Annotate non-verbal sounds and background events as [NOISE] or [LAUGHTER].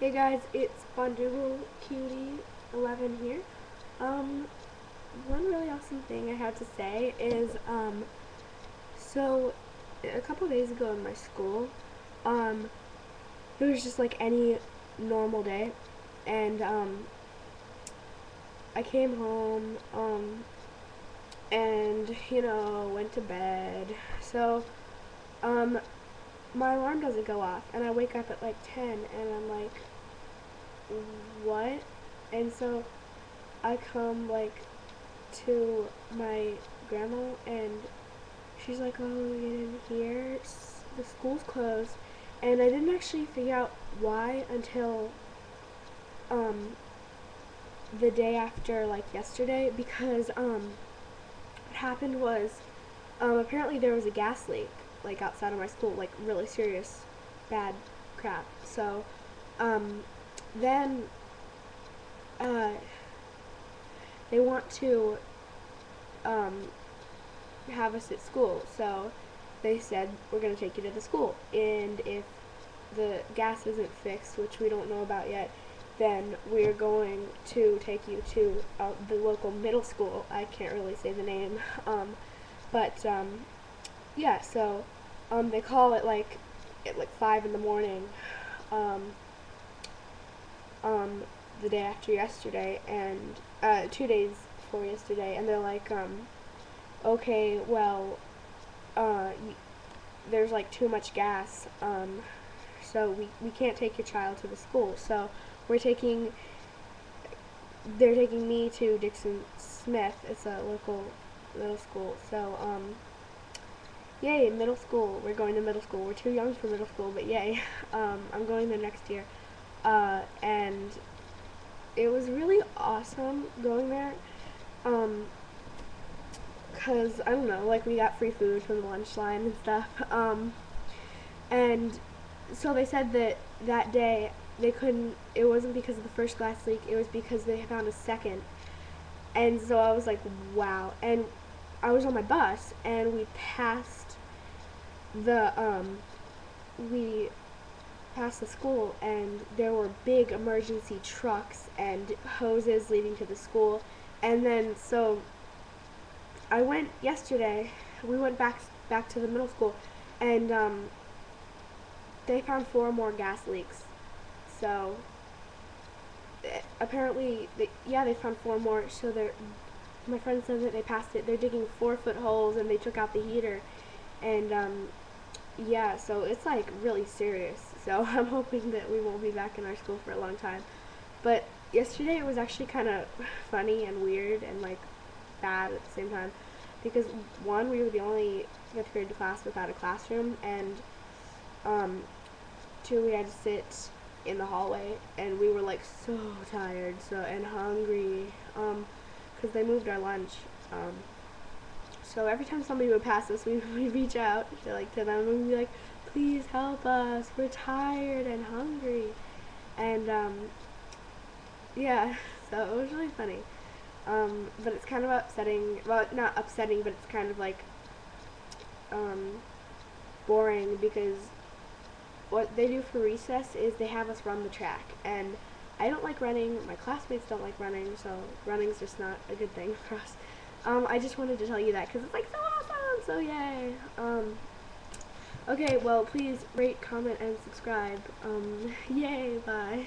Hey guys, it's Boondoggle Cutie 11 here. Um, one really awesome thing I have to say is, um, so a couple days ago in my school, um, it was just like any normal day, and um, I came home, um, and you know went to bed. So, um, my alarm doesn't go off, and I wake up at like 10, and I'm like, what? And so I come like to my grandma and she's like, oh, you didn't hear? The school's closed. And I didn't actually figure out why until um, the day after, like yesterday, because um, what happened was um, apparently there was a gas leak, like outside of my school, like really serious, bad crap. So um, then uh, they want to um, have us at school. So they said, we're going to take you to the school. And if the gas isn't fixed, which we don't know about yet, then we're going to take you to uh, the local middle school. I can't really say the name. [LAUGHS] Um, but um, yeah, so um, they call it like at like 5 in the morning. Um, um, the day after yesterday and uh, two days before yesterday, and they're like, um, okay, well, uh, there's like too much gas, um, so we we can't take your child to the school. So we're taking. They're taking me to Dixon Smith. It's a local middle school. So um, yay, middle school. We're going to middle school. We're too young for middle school, but yay. [LAUGHS] Um, I'm going there next year. Uh, and it was really awesome going there. Um, cause I don't know, like we got free food from the lunch line and stuff. [LAUGHS] Um, and so they said that that day they couldn't. It wasn't because of the first glass leak. It was because they found a second. And so I was like, wow. And I was on my bus and we passed the um, we past the school and there were big emergency trucks and hoses leading to the school. And then so I went yesterday we went back back to the middle school and um, they found four more gas leaks. So eh, apparently they, yeah they found four more. So they're my friend said that they passed it. They're digging four foot holes and they took out the heater. And um, yeah, so it's like really serious. So [LAUGHS] I'm hoping that we won't be back in our school for a long time. But yesterday it was actually kind of [LAUGHS] funny and weird and like bad at the same time because one we were the only fifth grade class without a classroom and um, two we had to sit in the hallway and we were like so tired so and hungry um because they moved our lunch um, so every time somebody would pass us, we [LAUGHS] would reach out to like to them and we'd be like, "Please help us. We're tired and hungry." And um, yeah, [LAUGHS] so it was really funny. Um, but it's kind of upsetting. Well, not upsetting, but it's kind of like um, boring because what they do for recess is they have us run the track and I don't like running, my classmates don't like running, so running's just not a good thing [LAUGHS] for us. Um, I just wanted to tell you that because it's like so awesome, so yay. Um, okay, well, please rate, comment, and subscribe. Um, [LAUGHS] yay, bye.